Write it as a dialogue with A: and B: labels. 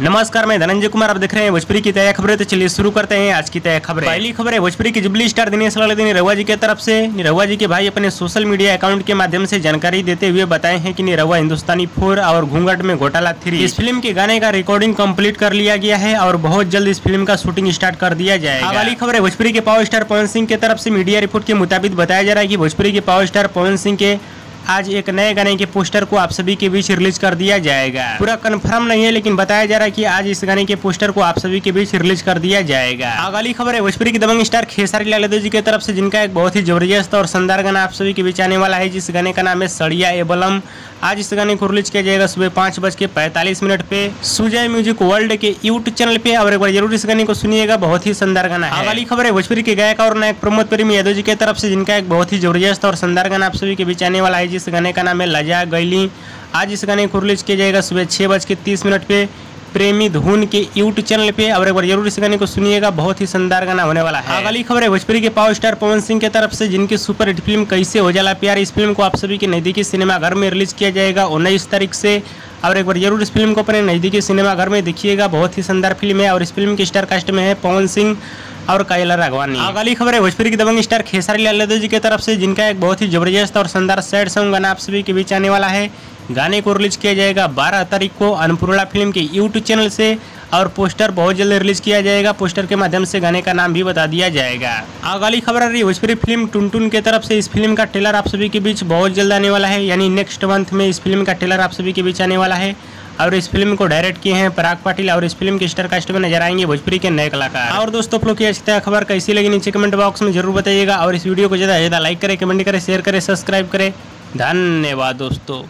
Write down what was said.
A: नमस्कार मैं धनंजय कुमार आप देख रहे हैं भोजपुरी की तय खबरें। तो चलिए शुरू करते हैं आज की तय खबरें। पहली खबर है भोजपुरी की जुबली स्टार दिनेश लाल निरहुआ जी की तरफ़ से निरहुआ जी के भाई अपने सोशल मीडिया अकाउंट के माध्यम से जानकारी देते हुए बताए हैं कि निरहुआ हिंदुस्तानी फोर और घूंघट में घोटाला थ्री। इस फ़िल्म के गाने का रिकॉर्डिंग कंप्लीट कर लिया गया है और बहुत जल्द इस फ़िल्म का शूटिंग स्टार्ट कर दिया जाएगा। वाली खबर है भोजपुरी के पावर स्टार पवन सिंह की तरफ़ से मीडिया रिपोर्ट के मुताबिक बताया जा रहा है की भोजपुरी के पावर स्टार पवन सिंह के आज एक नए गाने के पोस्टर को आप सभी के बीच रिलीज़ कर दिया जाएगा। पूरा कंफर्म नहीं है, लेकिन बताया जा रहा है कि आज इस गाने के पोस्टर को आप सभी के बीच रिलीज़ कर दिया जाएगा। अगली खबर है, भोजपुरी की दबंग स्टार खेसारी लाल यादव जी की तरफ़ से, जिनका एक बहुत ही ज़बरदस्त और शानदार गाना आप सभी के बीच आने वाला है, जिस गाने का नाम है सड़िया एबलम। आज इस गाने को रिलीज़ किया जाएगा सुबह पाँच बज के पैंतालीस मिनट पे। सुजय म्यूज़िक वर्ल्ड के यूट्यूब चैनल पे, और एक बार ज़रूर इस गाने को सुनिएगा, बहुत ही शानदार गाना है। अगली खबर है, भोजपुरी के गायक और नायक प्रमोद प्रेमी यादव जी की तरफ़ से, जिनका एक बहुत ही ज़बरदस्त और शानदार गाना आप सभी के बीच आने वाला है जिस गाने का नाम है लजा गैली। आज इस गाने को रिलीज़ किया जाएगा सुबह छह बज के तीस मिनट पे प्रेमी धुन के यूट्यूब चैनल पे। और एक बार ज़रूर इस गाने को सुनिएगा, बहुत ही शानदार गाना होने वाला है। अगली खबर है, भोजपुरी के पावर स्टार पवन सिंह की तरफ़ से, जिनकी सुपर हिट फ़िल्म कैसे हो जाला प्यार, इस फ़िल्म को आप सभी के नजदीकी सिनेमा घर में रिलीज़ किया जाएगा उन्नीस तारीख से। और एक बार ज़रूर इस फ़िल्म को अपने नजदीकी सिनेमा घर में देखिएगा, बहुत ही शानदार फ़िल्म है। और इस फ़िल्म के स्टार कास्ट में है पवन सिंह। और कैला राघवानी। अगली खबर है भोजपुरी की दबंग स्टार खेसारी लाल यादव जी की तरफ़ से, जिनका एक बहुत ही ज़बरदस्त और शानदार सैड सॉन्ग गाना आप सभी के बीच आने वाला है। गाने को रिलीज़ किया जाएगा 12 तारीख को अन्नपूर्णा फ़िल्म के यूट्यूब चैनल से और पोस्टर बहुत जल्द रिलीज़ किया जाएगा। पोस्टर के माध्यम से गाने का नाम भी बता दिया जाएगा। अगली खबर आ रही भोजपुरी फ़िल्म टुनटुन की तरफ़ से इस फ़िल्म का ट्रेलर आप सभी के बीच बहुत जल्द आने वाला है। यानी नेक्स्ट मंथ में इस फ़िल्म का ट्रेलर आप सभी के बीच आने वाला है। और इस फ़िल्म को डायरेक्ट किए हैं पराग पाटिल और इस फ़िल्म के स्टार कास्ट में नज़र आएँगे भोजपुरी के नए कलाकार। और दोस्तों, आप लोग की अच्छी खबर कैसी लगी नीचे कमेंट बॉक्स में ज़रूर बताइएगा और इस वीडियो को ज़्यादा ज़्यादा लाइक करें कमेंट करें शेयर करें सब्सक्राइब करें। धन्यवाद दोस्तों।